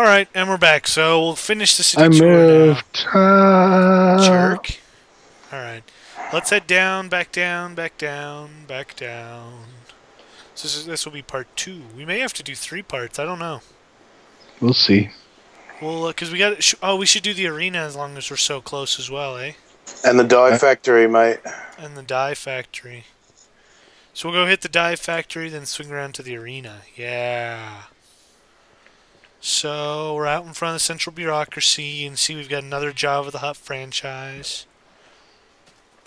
All right, and we're back. So we'll finish the city I tour moved. Uh, Jerk. All right, let's head down, back down, back down, back down. So this, is, this will be part two. We may have to do three parts. I don't know. We'll see. Well, because we got. Sh- oh, we should do the arena as long as we're so close as well, eh? And the dye factory, mate. And the dye factory. So we'll go hit the dye factory, then swing around to the arena. Yeah. So we're out in front of the central bureaucracy. You can see we've got another Java the Hutt franchise.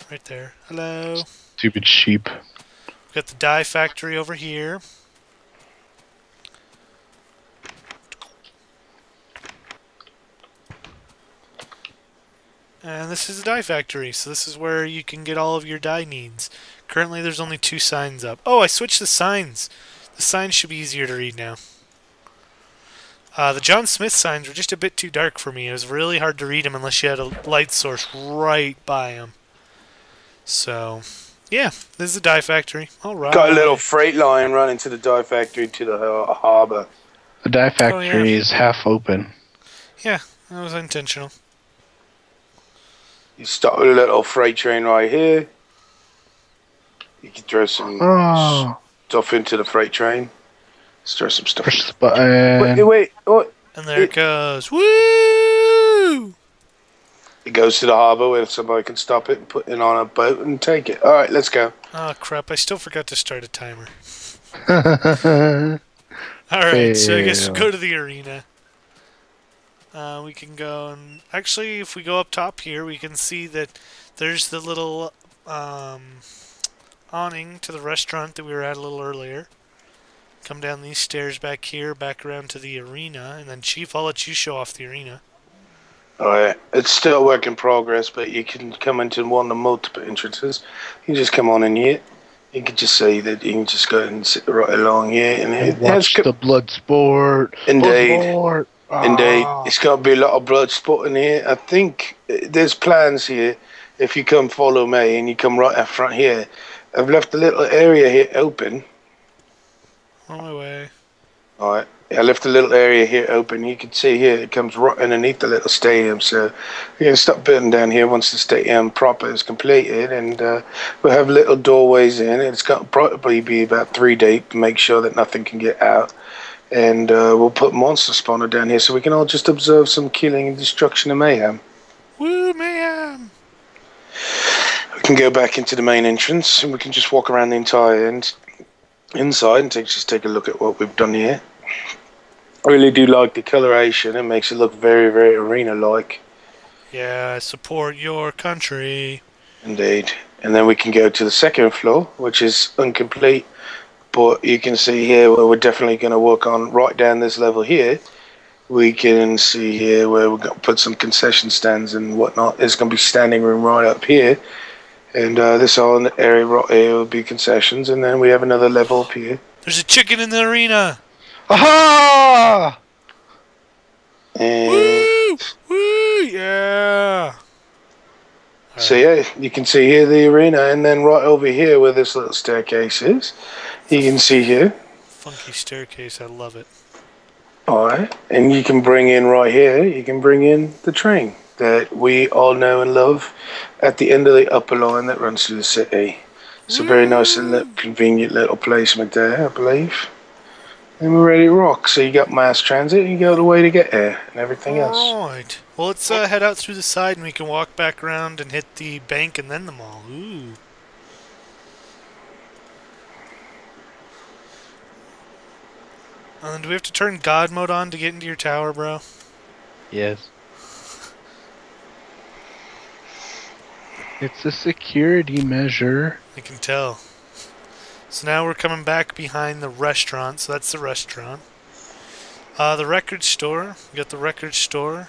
Right there. Hello. Stupid sheep. We've got the dye factory over here. And this is the dye factory, so this is where you can get all of your dye needs. Currently there's only two signs up. Oh, I switched the signs. The signs should be easier to read now. Uh, the John Smith signs were just a bit too dark for me. It was really hard to read them unless you had a light source right by them. So, yeah, this is the dye factory. All right. Got a little freight line running to the dye factory to the har- harbour. The dye Oh, factory yeah. is half open. Yeah, that was intentional. You start with a little freight train right here. You can throw some Oh, stuff into the freight train. Let's some stuff. push the button. Wait, wait, what? And there it goes. Woo! It goes to the harbour where somebody can stop it and put it on a boat and take it. All right, let's go. Oh crap! I still forgot to start a timer. oh, All right, so I guess we'll go to the arena. Uh, we can go and actually, if we go up top here, we can see that there's the little um, awning to the restaurant that we were at a little earlier. Come down these stairs back here, back around to the arena, and then Chief, I'll let you show off the arena. All right, it's still a work in progress, but you can come into one of the multiple entrances. You just come on in here. You can just say that you can just go and sit right along here, and it has watch the blood sport. Indeed. Blood sport. Indeed, Ah. it's got to be a lot of blood spot in here. I think uh, there's plans here. If you come follow me and you come right up front here, I've left a little area here open. On my way. All right, I left a little area here open. You can see here it comes right underneath the little stadium. So we can stop building down here once the stadium proper is completed, and uh, we'll have little doorways in. It's got to probably be about three deep to make sure that nothing can get out. And uh, we'll put monster spawner down here so we can all just observe some killing and destruction and mayhem. Woo, mayhem! We can go back into the main entrance and we can just walk around the entire end, inside and take, just take a look at what we've done here. I really do like the coloration. It makes it look very, very arena-like, Yeah, support your country. indeed. And then we can go to the second floor, which is incomplete. But you can see here where we're definitely going to work on right down this level here. We can see here where we're going to put some concession stands and whatnot. There's going to be standing room right up here. And uh, this whole area right here will be concessions. And then we have another level up here. There's a chicken in the arena. Aha! And Woo! Woo! Yeah. so yeah, you can see here the arena. And then right over here where this little staircase is, you can see here. Funky staircase. I love it. All right, and you can bring in right here. You can bring in the train that we all know and love at the end of the upper line that runs through the city. It's a very nice and convenient little placement there, I believe. And we're ready to rock. So you got mass transit, you got the way to get there, and everything else. Alright. Well, let's uh, head out through the side and we can walk back around and hit the bank and then the mall. Ooh. And do we have to turn God mode on to get into your tower, bro? Yes. It's a security measure. I can tell. So now we're coming back behind the restaurant. So that's the restaurant. Uh, the record store. We got the record store.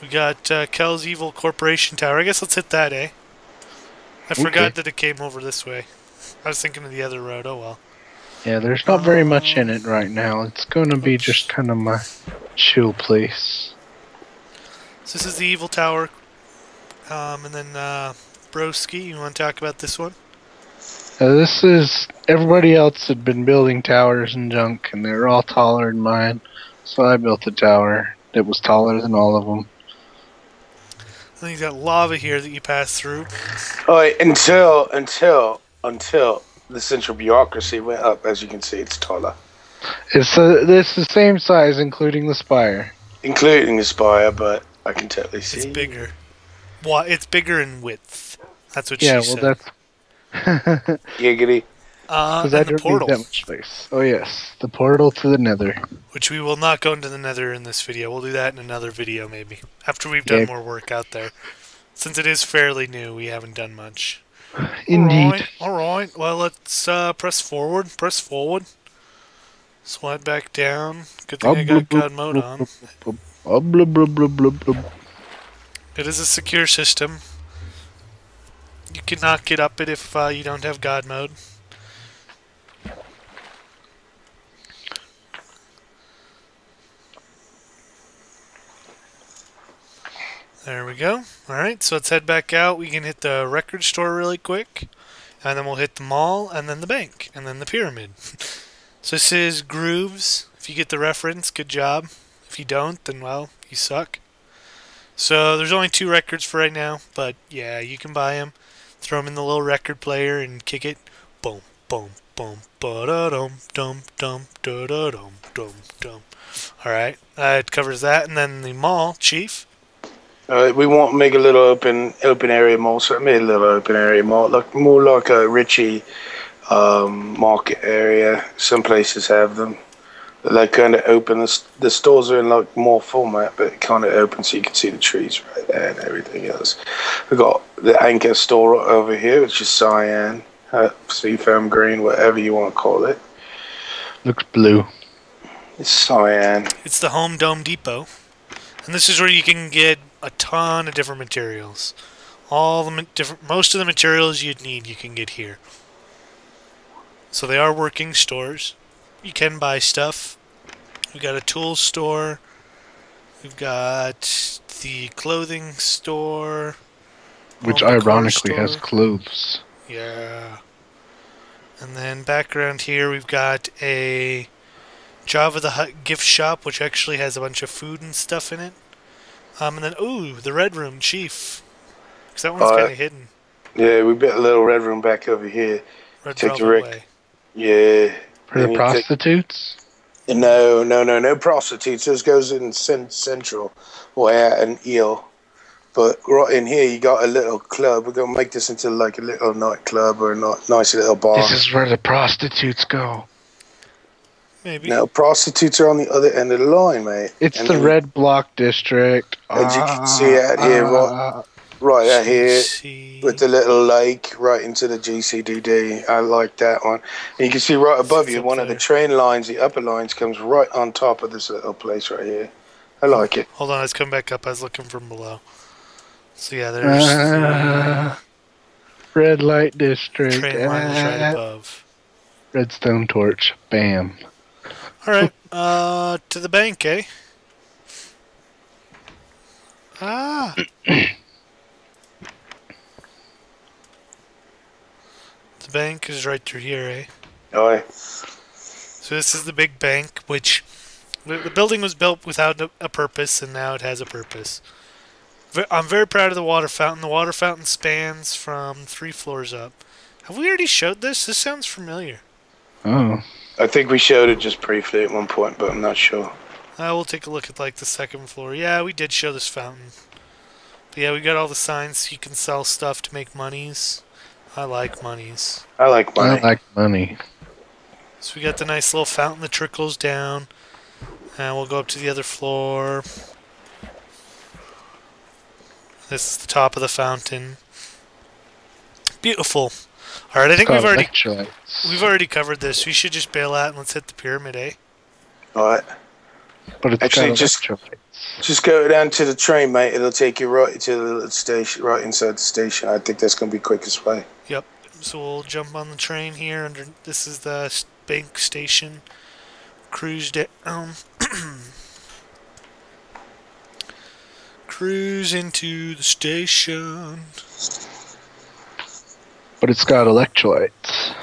We got uh, Kel's Evil Corporation Tower. I guess let's hit that, eh? I forgot Okay. that it came over this way. I was thinking of the other road. Oh well. Yeah, there's not very much in it right now. It's going to be just kind of my chill place. So this is the Evil Tower. Um, and then uh, Broski, you want to talk about this one? Uh, this is everybody else had been building towers and junk, and they're all taller than mine. So I built a tower that was taller than all of them. I think you got lava here that you pass through. All right, until until until the central bureaucracy went up. As you can see, it's taller, It's uh, it's the same size, including the spire. including the spire. But I can totally see It's bigger. Well, it's bigger in width. That's what Yeah, she well, said. that's Giggity. uh, because I and the portal, that much space. Oh yes, the portal to the Nether. which we will not go into the Nether in this video. We'll do that in another video, maybe after we've done Yeah. more work out there. Since it is fairly new, we haven't done much. Indeed. All right. All right. Well, let's uh, press forward. Press forward. Slide back down. Good thing I got God mode on. Oh, blub, blub, blub, blub, blub. It is a secure system. You cannot get up it if uh, you don't have God mode. There we go. Alright, so let's head back out. We can hit the record store really quick. And then we'll hit the mall, and then the bank, and then the pyramid. so this is Grooves. If you get the reference, good job. If you don't, then well, you suck. So there's only two records for right now, but yeah, you can buy them. Throw them in the little record player and kick it. Boom, boom, boom, ba da dum, dum, dum, da da dum, dum, dum. All right, that covers that, and then the mall chief. Uh, we want make a little open open area mall, so I made a little open area mall, look more like a Ritchie um, market area. Some places have them. But they kind of open. The, the stores are in like more format, but kind of open so you can see the trees right there and everything else. We've got the anchor store over here, which is cyan, uh, seafoam green, whatever you want to call it. Looks blue. It's cyan. It's the Home Dome Depot, and this is where you can get a ton of different materials. All the ma- different, most of the materials you'd need, you can get here. So they are working stores. You can buy stuff. We've got a tool store. We've got the clothing store. Which home decor ironically has clothes. Yeah. And then background here, we've got a Java the Hutt gift shop, which actually has a bunch of food and stuff in it. Um, and then, ooh, the Red Room Chief. Because that one's Uh, kind of hidden. Yeah, we built a little red room back over here. Red take the Velvet Rick. Way. Yeah. For the you take- prostitutes? No, no, no, no prostitutes. This goes in central or out an eel. But right in here, you got a little club. We're gonna make this into like a little nightclub or a ni- nice little bar. This is where the prostitutes go. Maybe. No, prostitutes are on the other end of the line, mate. It's And the then red block district. As you can ah, see out here, Ah, ah, ah. Right out here with the little lake right into the GCDD. I like that one. And you can see right above It's you, up one of the train lines, the upper lines, comes right on top of this little place right here. I like it. Hold on, I was coming back up. I was looking from below. So yeah, there's Ah, red light district. train line is right Ah, above. redstone torch. Bam. All right, uh, to the bank, eh? Ah. the bank is right through here, eh? Aye. So this is the big bank, which the the building was built without a, a purpose, and now it has a purpose. I'm very proud of the water fountain. The water fountain spans from three floors up. Have we already showed this? This sounds familiar. Oh. I think we showed it just briefly at one point, but I'm not sure. I will take a look at like the second floor. Yeah, we did show this fountain. But yeah, we got all the signs. You can sell stuff to make monies. I like monies. I like money. I like money. So we got the nice little fountain that trickles down. And we'll go up to the other floor. This is the top of the fountain. Beautiful. Alright, I think we've already we've already covered this. We should just bail out and let's hit the pyramid, eh? Alright. But it's Actually, got just- electrolytes. Just go down to the train, mate. It'll take you right to the station, right inside the station. I think that's going to be quickest way. Yep. So we'll jump on the train here. Under this is the bank station. Cruise down. Um, cruise into the station. But it's got electrolytes.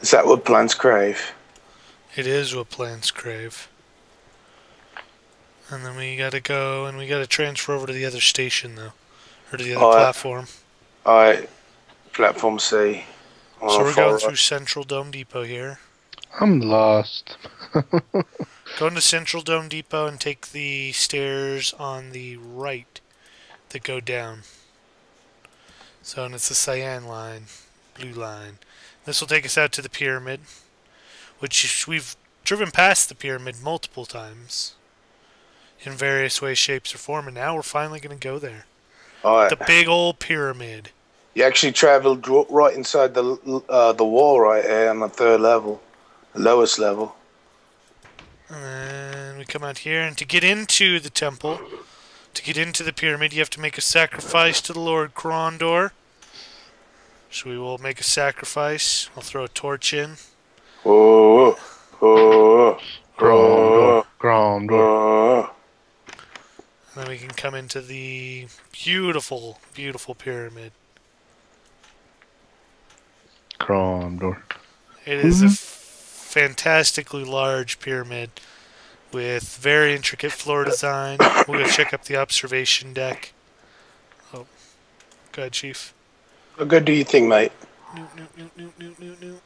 Is that what plants crave? It is what plants crave. And then we gotta go and we gotta transfer over to the other station though. Or to the other Alright. platform. Alright, platform C. On so we're going right. through Central Dome Depot here. I'm lost. Go into Central Dome Depot and take the stairs on the right that go down. So, and it's the cyan line, blue line. This will take us out to the pyramid, which we've driven past the pyramid multiple times in various ways, shapes, or form, and now we're finally going to go there. Alright. The big old pyramid. You actually travelled right inside the uh, the wall right here on the third level, the lowest level. And we come out here, and to get into the temple, to get into the pyramid, you have to make a sacrifice to the Lord Krondor. So we will make a sacrifice. I'll throw a torch in. Oh, oh, Gromdor. Gromdor. oh. And then we can come into the beautiful, beautiful pyramid. Gromdor. It is a f- fantastically large pyramid with very intricate floor design. We'll go check up the observation deck. Oh, go ahead, Chief. How good do you think, mate? Noot, noot, noot, noot, noot, noot, noot.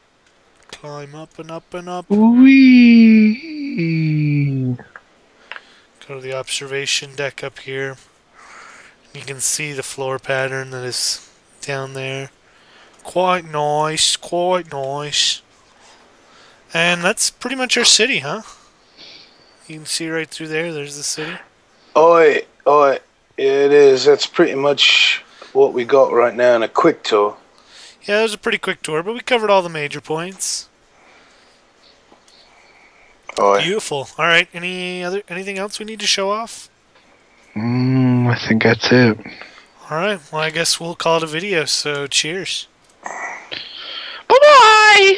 Climb up and up and up. Wee. Go to the observation deck up here. You can see the floor pattern that is down there. Quite nice, quite nice. And that's pretty much our city, huh? You can see right through there, there's the city. Oi, oi. It is. That's pretty much what we got right now in a quick tour. Yeah, it was a pretty quick tour, but we covered all the major points. Beautiful. All right, any other anything else we need to show off? Mm, I think that's it. All right, well, I guess we'll call it a video, so cheers. Bye bye!